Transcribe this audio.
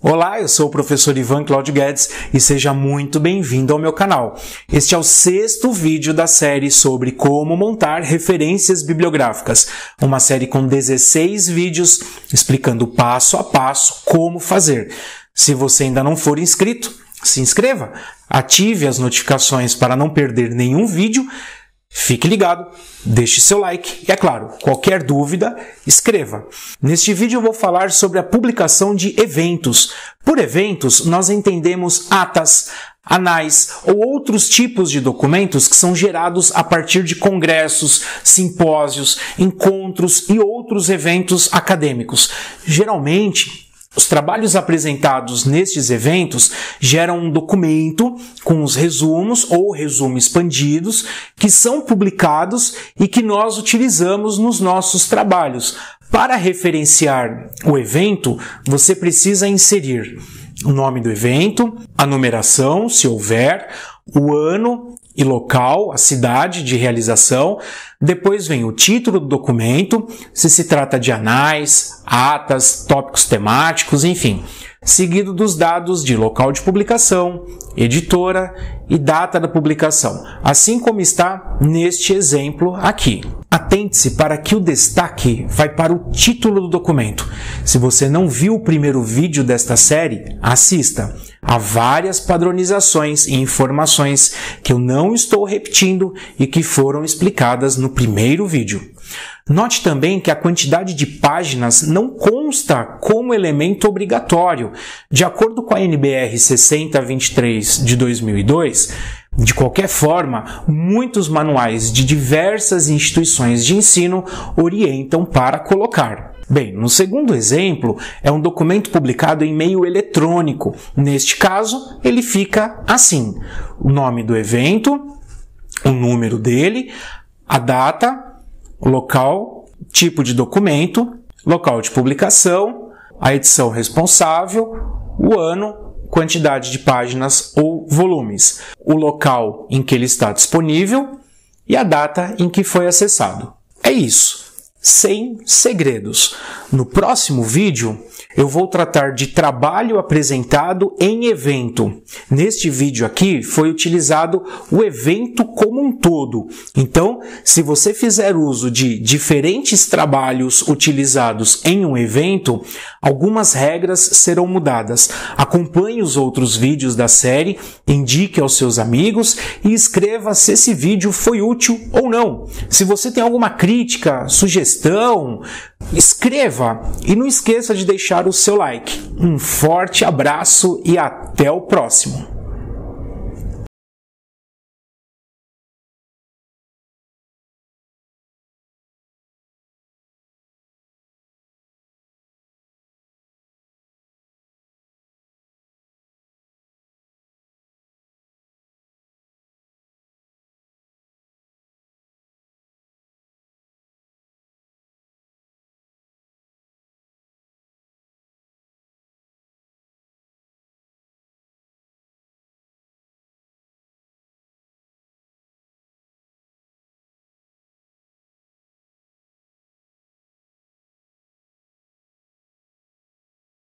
Olá, eu sou o professor Ivan Claudio Guedes e seja muito bem-vindo ao meu canal. Este é o sexto vídeo da série sobre como montar referências bibliográficas, uma série com 16 vídeos explicando passo a passo como fazer. Se você ainda não for inscrito, se inscreva, ative as notificações para não perder nenhum vídeo Fique ligado, deixe seu like e, é claro, qualquer dúvida, escreva. Neste vídeo eu vou falar sobre a publicação de eventos. Por eventos, nós entendemos atas, anais ou outros tipos de documentos que são gerados a partir de congressos, simpósios, encontros e outros eventos acadêmicos. Geralmente, os trabalhos apresentados nestes eventos geram um documento com os resumos ou resumo expandidos que são publicados e que nós utilizamos nos nossos trabalhos. Para referenciar o evento, você precisa inserir o nome do evento, a numeração, se houver, o ano e local, a cidade de realização. Depois vem o título do documento, se se trata de anais, atas, tópicos temáticos, enfim. Seguido dos dados de local de publicação, editora e data da publicação, assim como está neste exemplo aqui. Atente-se para que o destaque vai para o título do documento. Se você não viu o primeiro vídeo desta série, assista. Há várias padronizações e informações que eu não estou repetindo e que foram explicadas no primeiro vídeo. Note também que a quantidade de páginas não consta como elemento obrigatório. De acordo com a NBR 6023 de 2002, de qualquer forma, muitos manuais de diversas instituições de ensino orientam para colocar. Bem, no segundo exemplo, é um documento publicado em meio eletrônico. Neste caso, ele fica assim: o nome do evento, o número dele, a data, local, tipo de documento, local de publicação, a edição responsável, o ano quantidade de páginas ou volumes, o local em que ele está disponível e a data em que foi acessado. É isso, sem segredos. No próximo vídeo, eu vou tratar de trabalho apresentado em evento. Neste vídeo aqui foi utilizado o evento como um todo. Então, se você fizer uso de diferentes trabalhos utilizados em um evento, algumas regras serão mudadas. Acompanhe os outros vídeos da série, indique aos seus amigos e escreva se esse vídeo foi útil ou não. Se você tem alguma crítica, sugestão, escreva e não esqueça de deixar o seu like. Um forte abraço e até o próximo!